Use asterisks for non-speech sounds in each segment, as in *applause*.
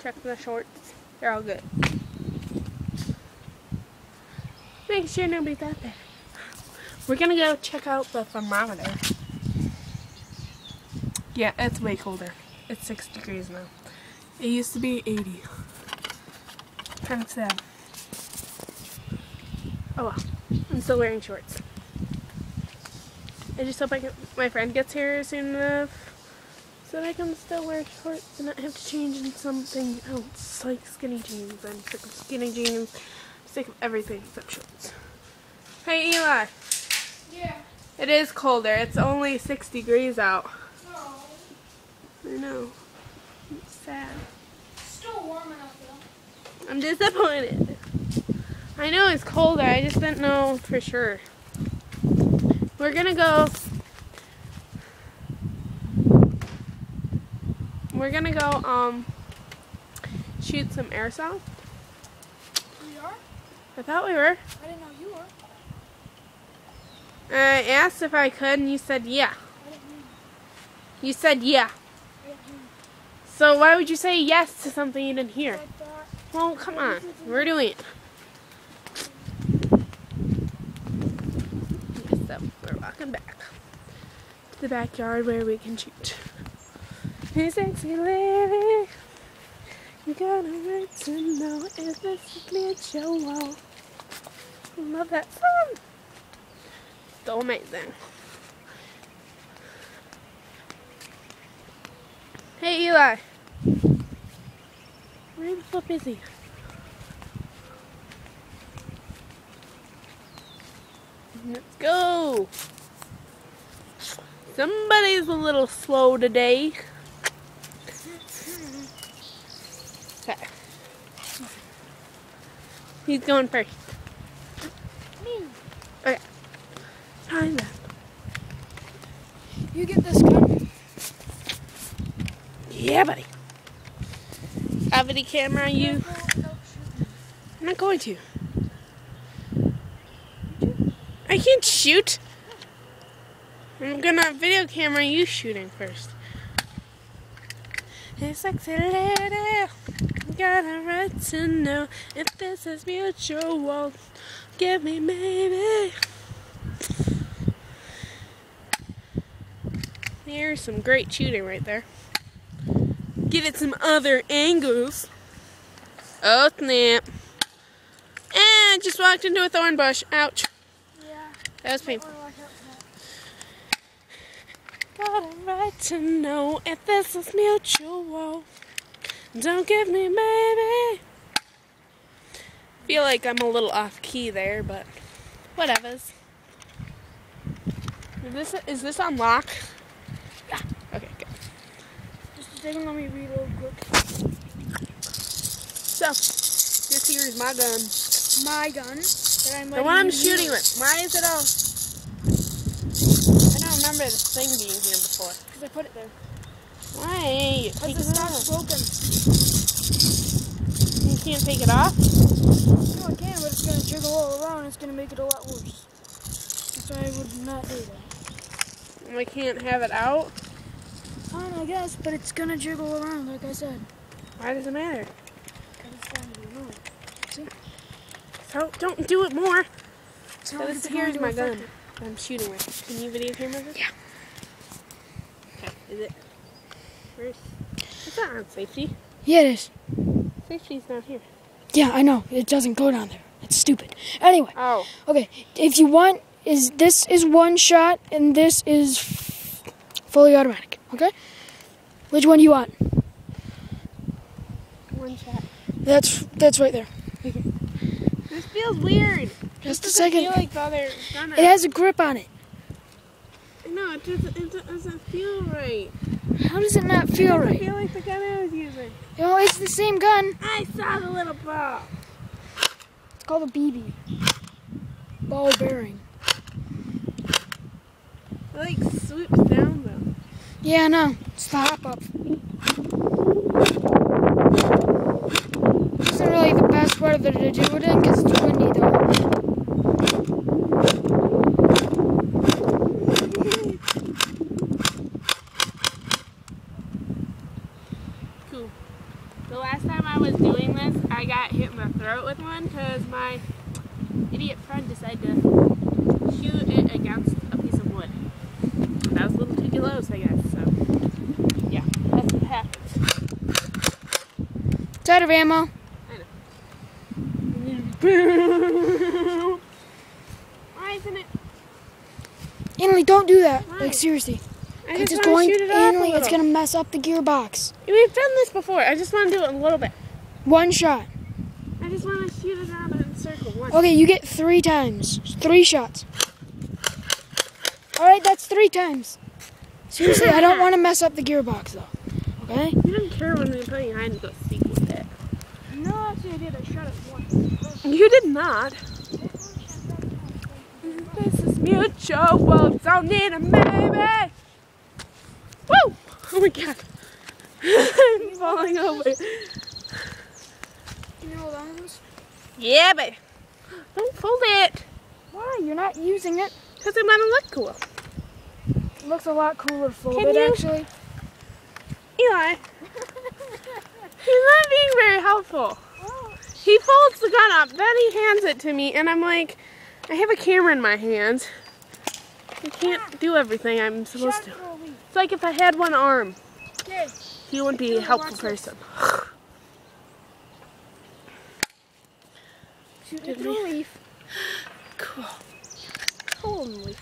Check the shorts. They're all good. Make sure nobody's out there. We're gonna go check out the thermometer. Yeah, it's way colder. It's 6 degrees now. It used to be 80. Kind of sad. Oh well. I'm still wearing shorts. I just hope I can, my friend gets here soon enough so that I can still wear shorts and not have to change into something else like skinny jeans. I'm sick of skinny jeans. I'm sick of everything except shorts. Hey Eli. Yeah. It is colder. It's only 6 degrees out. No. I know. It's sad. Still warm enough though. I'm disappointed. I know it's colder. I just didn't know for sure. We're gonna go. We're gonna go um shoot some airsoft. We are? I thought we were. I didn't know you were. I asked if I could, and you said yeah. I didn't know. You said yeah. I didn't know. So why would you say yes to something you didn't hear? Well, come on. We're doing it. Yes, so we're walking back to the backyard where we can shoot. Hey, sexy lady, you got a right to know if this is me wall. I love that song. So amazing. Hey, Eli. Why are you so busy? Let's go. Somebody's a little slow today. Okay. He's going first. Me. Okay. Time then. You get this gun. Yeah, buddy. Have any camera you? I'm not going to. I can't shoot. I'm gonna video camera you shooting first. Sexy lady, got a right to know if this is mutual. Give me maybe. Here's some great shooting right there. Give it some other angles. Oh snap. And just walked into a thorn bush. Ouch. Yeah. That was painful. wanna watch out for that. Got a right to know if this is mutual. Don't give me maybe. Feel like I'm a little off key there, but whatevers. Is this is this on lock? Yeah. Okay, good. Just a second, let me reload quick. So, this here is my gun. My gun. That I'm The one I'm shooting with. Why is it all? I don't remember this thing being here before. Because I put it there. Why? Because Take the it stock's broken. You can't take it off? No, I can, but it's going to jiggle all around. It's going to make it a lot worse. Why I would not do that. I can't have it out? Fine, I guess, but it's going to jiggle around, like I said. Why does it matter? Because it's going to be annoying. See? So don't do it more. So So this here's my gun. I'm shooting with. Can you video camera this? Yeah. Okay. Is it? It's not on safety. Yeah, it is. Safety's not here. Yeah, I know. It doesn't go down there. It's stupid. Anyway, Oh. okay. If you want, is this is one shot and this is f- fully automatic. Okay. Which one do you want? One shot. That's that's right there. *laughs* This feels weird. Just a second. feel like the other gun. It has a grip on it. No, it doesn't, it doesn't feel right. How does it not feel I right? feel like the gun I was using. You know, it's the same gun. I saw the little ball. It's called a BB. Ball bearing. It like swoops down though. Yeah, I know. It's the hop up. Isn't really the best weather to do it in because it's windy though. Cool. The last time I was doing got hit the throat with one because my idiot friend decided to shoot it against a piece of wood. That was a little too close, I guess. So, yeah, that's what happens. It's out of ammo. Why isn't it? Annalie, don't do that. Why? Like seriously. I It's just want going shoot it Annalie, it's gonna mess up the gearbox. We've done this before. I just want to do it a little bit. One shot. I want to shoot it around in a circle once. Okay, you get three times. Three shots. Alright, that's three times. Seriously, I don't want to mess up the gearbox though. Okay? You didn't care when we were playing hide and go seek with it. No, actually I did. I shot it once. You did not. This is mutual. Don't need a maybe. Woo! Oh my god. *laughs* I'm falling over. You know those? Yeah, but don't fold it. Why? You're not using it. Because it might look cool. It looks a lot cooler folded actually. Eli, *laughs* he's not being very helpful. Oh. He folds the gun up, then he hands it to me, and I'm like, I have a camera in my hands. I can't ah. do everything I'm supposed to. It's like if I had one arm, Okay. he wouldn't be a helpful person. Shoot Did a leaf. *gasps* Cool. Holy.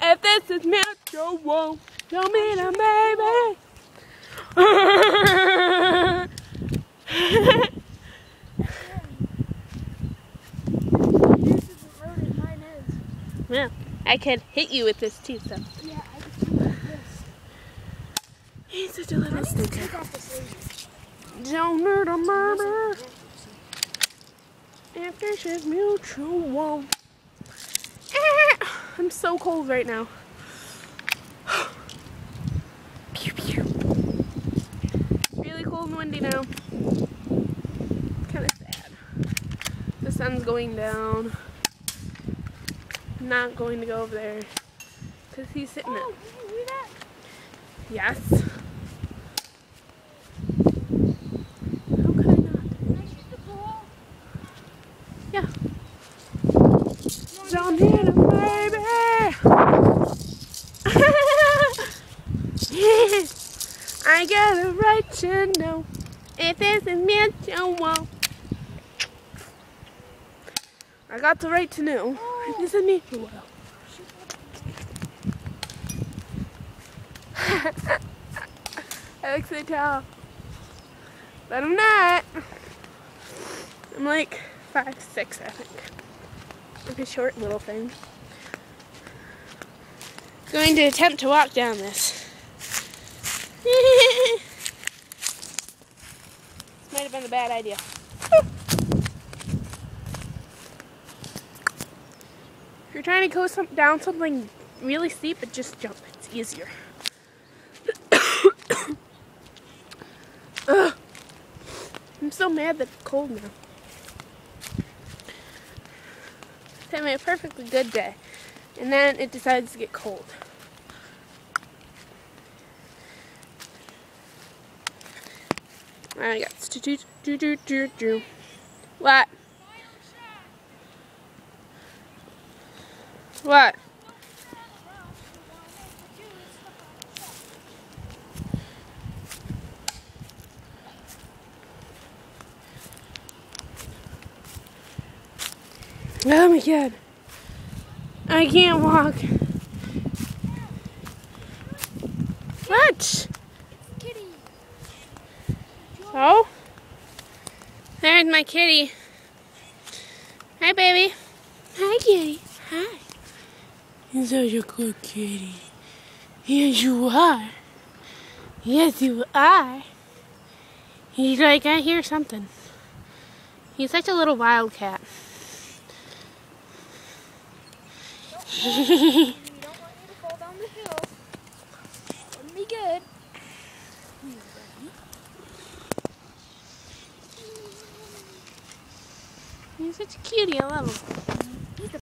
If this is mutual, don't mean a maybe. This *laughs* isn't murdered, mine is. yeah, I could hit you with this too, so. Yeah, I can do this. He's such a little stinker. Don't murder a murder. If this is mutual. Eh, I'm so cold right now. *sighs* pew pew. Really cold and windy now. Kind of sad. The sun's going down. Not going to go over there. Because he's sitting Oh, it. can you do that? Yes. How could I not? Can I shoot the ball? Yeah. Don't need a baby. I got a right to know if this is mutual. I got the right to know if this is mutual. I look so tall. But I'm not. I'm like five, six, I think. Like a short little thing. Going to attempt to walk down this might have been a bad idea. If you're trying to go some, down something really steep, but just jump. It's easier. *coughs* I'm so mad that it's cold now. It's having a perfectly good day. And then it decides to get cold. I got do do do do do. What? What? Oh my god. I can't walk. What? Kitty. Oh? There's my kitty. Hi, baby. Hi, kitty. Hi. You're such a good kitty. Yes, you are. Yes, you are. He's like, I hear something. He's such a little wildcat. You don't want me to fall down the hill. Wouldn't be good. He's such a cutie. I love him.